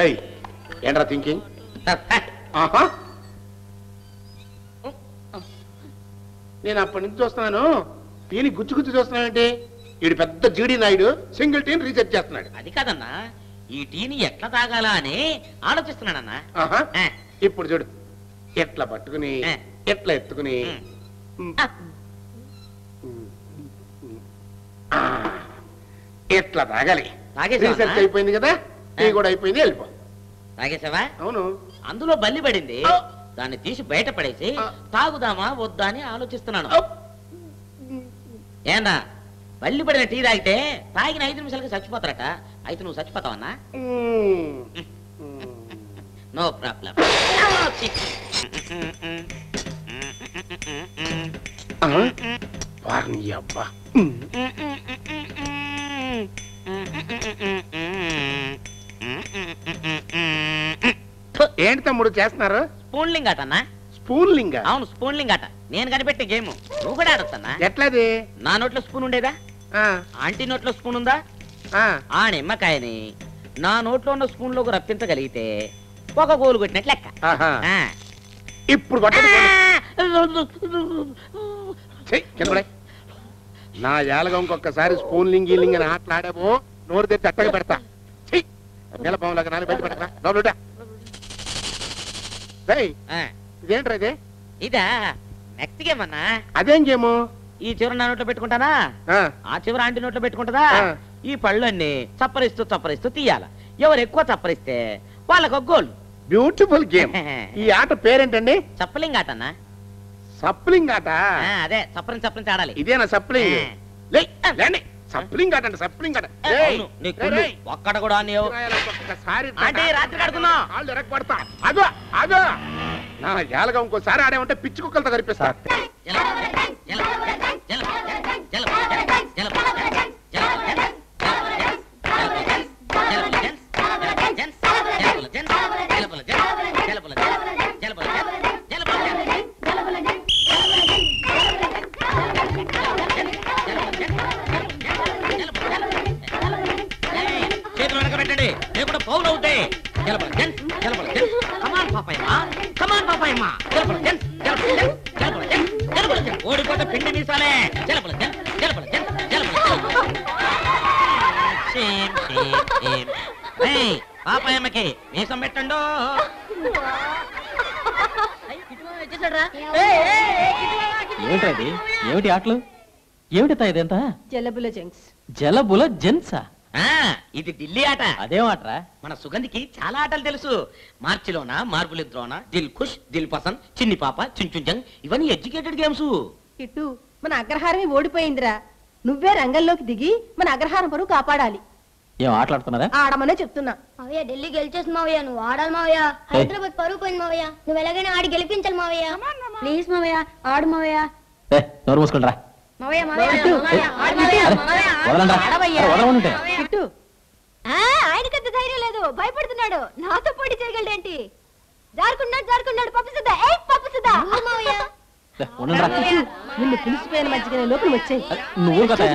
ఏయ్ ఏంట్రా థింకింగ్ ఆహా. నేను అప్పటి నుంచి చూస్తున్నాను. టీని గుచ్చు గుచ్చు చూస్తున్నానంటే వీడు పెద్ద జీడి నాయుడు సింగిల్ టీని రీసెర్చ్ చేస్తున్నాడు. అది కాదన్నా ఈ టీని ఎట్లా తాగాలా అని ఆలోచిస్తున్నానన్నా ఆహా. ఆ, ఇప్పుడు చూడు. ఎట్లా పట్టుకుని. ఎట్లా ఎత్తుకుని. ఎట్లా తాగాలి? రీసెర్చ్ అయిపోయింది కదా? టీ కూడా అయిపోయింది వెళ్ళిపో. తాగేసావా అవును అందులో బల్లి పడింది. దాన్ని తీసి బయట పడేసి. తాగుదామా వద్దా అని ఆలోచిస్తున్నాను. ఏందా బల్లి పడిన టీ తాగితే తాగిన ఐదు నిమిషాలకి చచ్చిపోతారట అయితే నువ్వు చచ్చిపోతావన్నా. నో ప్రాబ్లం అబ్బా. ఏంటి తమ్ముడు చేస్తున్నారు? స్పూన్లింగ్? ఆట అన్నా స్పూన్ లింగ అవును స్పూన్లింగ్ ఆట నేను కనిపెట్టే గేమ్. నువ్వు కూడా ఆడొచ్చన్నా ఎట్లది? నా నోట్లో స్పూన్ ఉండేదా? ఆ, ఆంటీ నోట్లో స్పూన్ ఉందా? ఆ. నిమ్మకాయని నా నోట్లో ఉన్న స్పూన్లోకి రప్పించగలిగితే ఒక గోలు కొట్టినట్లు లెక్క. ఇప్పుడు. నా ఏలగా ఇంకొకసారి స్పూన్ లింగి లింగ్ అని ఆటలాడామో నోరు తెచ్చి అట్టగా పెడతా. బయట ఆ. ఇదేంట్రా ఇది? ఇదా నెక్స్ట్ గేమ్ అన్నా. అదేం గేము? ఈ చివరి నా నోట్లో పెట్టుకుంటానా? ఆ, చివరి ఆంటీ నోట్లో పెట్టుకుంటుందా. ఈ పళ్ళన్నీ చప్పరిస్తూ చప్పరిస్తూ తీయాల. ఎవరు ఎక్కువ చప్పరిస్తే వాళ్ళకు ఒక గోల్. బ్యూటిఫుల్ గేమ్ ఈ ఆట పేరేంటండి? చప్పలింగ్ ఆట అన్నా. సప్లింగ్ ఆట? అదే చప్పరించి చప్పరించి ఆడాలి. ఇదేనా సప్లింగ్ లేండి. సప్లింగ్ సప్లింగ్ అవును, నీ కుళ్ళు. ఒక్కడ కూడా నీవు ఒక్కసారి ఆంటీ, రాత్రి ఆడుకుందాం. కాళ్ళు ఎరగబడతా. అదో అదో. నా ఏలగా ఇంకోసారి ఆడామంటే పిచ్చి కుక్కలతో కనిపిస్తా పౌలు అవుతాయి జన్ జన్. కమాన్ పాపాయమ్మా కమాన్ పాపాయమ్మా జలపల జన్ జలపల జన్ ఓడిపోతే పిండి మీసాలే. జలపల జన్ జలపల జన్ ఏయ్ పాపాయమ్మకి మీసం పెట్టండు. ఏమిటది ఏమిటి ఆటలు? ఏమిటి ఇదెంత? జలబుల జంక్స్. జలబుల జెన్సా ఆ ఇది ఢిల్లీ ఆట. అదేం ఆటరా? మన సుగంధికి చాలా ఆటలు తెలుసు. మార్చిలోన మార్బులిద్రోన దిల్ ఖుష్ దిల్ పసంద్ చిన్ని పాప చుంచుంజంగ్ ఇవన్నీ ఎడ్యుకేటెడ్ గేమ్స్. కిట్టు మన అగ్రహారమే ఓడిపోయిందిరా. నువ్వే రంగంలోకి దిగి మన అగ్రహారం పరువు కాపాడాలి. ఏం ఆటలాడుతున్నారా? ఆడమనే చెప్తున్నా. మావయ్య ఢిల్లీ గెలిచేసి మావయ్య. నువ్వు ఆడాలి మావయ్య. హైదరాబాద్ పరుగు పోయింది మావయ్య. నువ్వు ఎలాగైనా ఆడి గెలిపించాలి మావయ్య. ప్లీజ్ మావయ్య ఆడు మావయ్య. నోరు మూసుకుంటారా ఆయనకంత ధైర్యం లేదు. భయపడుతున్నాడు. నాతో పోటీ చేయగలడేంటి జారుకున్నాడు జారుకున్నాడు. పప్పు సిద్ధ ఏ పప్పు కిట్టు, నిన్ను పిలిచిపోయిన లోపల వచ్చాయి. నువ్వు కదా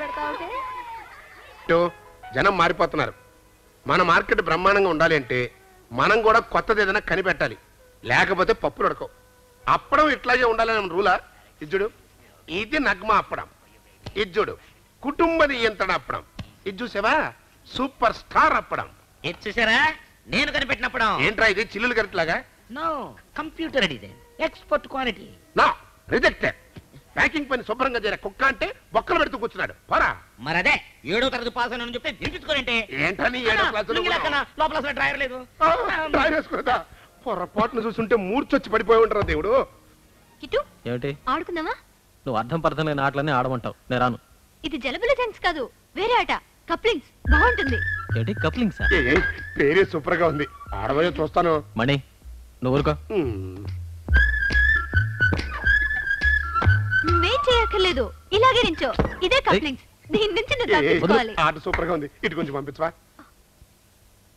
పెడతావుటే ఇటు జనం మారిపోతున్నారు. మన మార్కెట్ బ్రహ్మాండంగా ఉండాలి అంటే మనం కూడా కొత్తది ఏదైనా కనిపెట్టాలి. లేకపోతే పప్పులు ఉడకవు. అప్పడం ఇట్లాగే ఉండాలని రూలా? ఇజ్జుడు ఇది నగ్మ అప్పడం. ఇజ్జుడు కుటుంబ నియంత్రణ అప్పడం. ఇది చూసావా? సూపర్ స్టార్ అప్పడం. ఇది చూసారా? నేను కనిపెట్టినప్పుడు ఏంట్రా ఇది? చిల్లులు కరెక్ట్లాగా no computer design expert quality. నా రిజెక్టెడ్. ప్యాకింగ్ పని శుభ్రంగా చేరే కుక్క అంటే బొక్కలు పెడుతూ కూర్చున్నాడు. పోరా. మరదే ఏడో తరగతి పాస్ అని చెప్తే దింపించుకోనంటే ఏంటని ఏడో క్లాసులో కూడా? లోపల డ్రైవర్ లేదు. ఆ, డ్రైవ్ వేసుకున్నదా పొరపాటును చూస్తుంటే మూర్చొచ్చి పడిపోయి ఉంటారా దేవుడు. కిట్టు ఏమిటి? ఆడుకుందామా? నువ్వు అర్థం పర్థం లేని ఆటలన్నీ ఆడమంటావు. నేను రాను. ఇది జలబుల జంక్స్ కాదు వేరే ఆట. కప్లింగ్స్ బాగుంటుంది. ఏంటి కప్లింగ్సా? పేరే సూపర్గా ఉంది. ఆడబోయే చూస్తాను. మణి నువ్వు ఊరుకో. చేయక్కర్లేదు ఇలాగే నించో. ఇదే కప్లింగ్స్ దీని నుంచి నువ్వు తప్పించుకోవాలి. ఆట సూపర్గా ఉంది. ఇటు కొంచెం పంపించవా?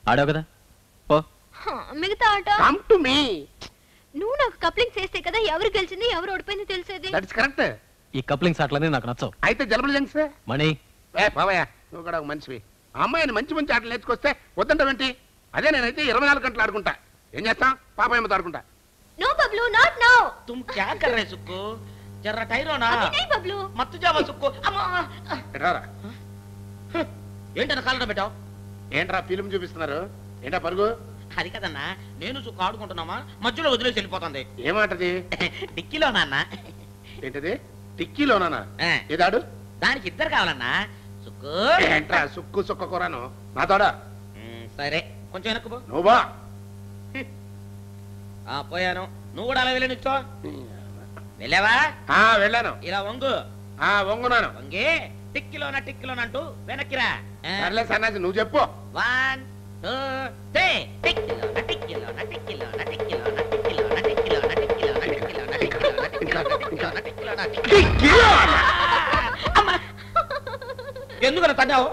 ఆడావు కదా? పో. మిగతా ఆట? కమ్ టు మీ నువ్వు నాకు కప్లింగ్స్ చేస్తే కదా ఎవరు గెలిచింది ఎవరు ఓడిపోయింది తెలిసేది? దట్స్ కరెక్ట్ ఈ కప్లింగ్స్ అట్లనే నాకు నచ్చవు. అయితే జలబల జంక్స్? మణి. ఏ బావయ్య నువ్వు కూడా ఒక మనిషివి. అమ్మాయిని మంచి మంచి ఆటలు నేర్చుకొస్తే వద్దంటావేంటి అదే నేనైతే ఇరవై నాలుగు గంటలు ఆడుకుంటా. ఏం చేస్తాం? పాప ఏమో ఆడుకుంటా నో బబ్లు నాట్ నౌ తుమ్ క్యా కర్ రహే సుక్కు. जरा టైరో నా అవి నై బబ్లు. మత్తు జావా సుక్కు. ఏంటన్న పెట్టావు? ఏంట్రా ఫిలిం చూపిస్తున్నారు? ఏంటా పరుగు? అది కదన్నా నేను సుక్కు ఆడుకుంటున్నామా? మధ్యలో వదిలేసి వెళ్ళిపోతుంది. ఏమాటది డిక్కీలో నాన్న. ఏంటది? టిక్కీలోనా ఆ, ఏదాడు దానికి ఇద్దరు కావాలన్నా. సుక్కు. ఏంట్రా సుక్కు సుక్క కూరను? నా తోడా? సరే. కొంచెం వెనక్కు నువ్వు బా. ఆ పోయాను. నువ్వు కూడా అలా వెళ్ళి నిచ్చో వెళ్ళావా ఆ వెళ్ళాను ఇలా వంగు ఆ వంగునాను వంగి టిక్కిలోన టిక్కిలోన అంటూ వెనక్కిరా సర్లే సన్నాసి నువ్వు చెప్పు వన్ టూ త్రీ టిక్కిలోన టిక్కిలోన టిక్కిలోన టిక్కిలోన టిక్కిలోన టిక్కిలోన టిక్కిలోన టిక్కిలోన టిక్కిలోన టిక్కిలోన టిక్కిలోన టిక్కిలోన అమ్మా! ఎందుకని తన్నావు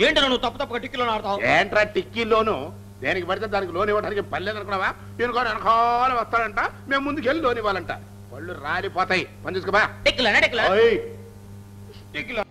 ఏంటన్నా నువ్వు తప్పు తప్పుగా టిక్కిలోన ఆడతావు ఏంట్రా టిక్కీలోను దేనికి పడితే దానికి లోన్ ఇవ్వడానికి పల్లెదు అనుకున్నావా నేను కూడా వెనకాల వస్తాడంట మేము ముందుకు వెళ్ళి లోన్ ఇవ్వాలంట పళ్ళు రాలిపోతాయి. పని చూసుకోబా టెక్కులు